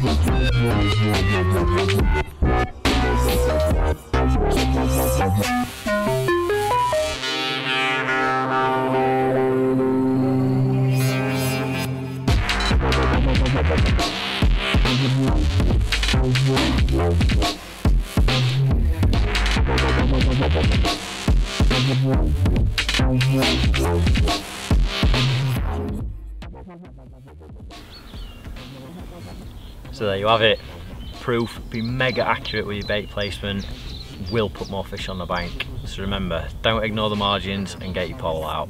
Thank so there you have it. Proof, be mega accurate with your bait placement, will put more fish on the bank. So remember, don't ignore the margins and get your pole out.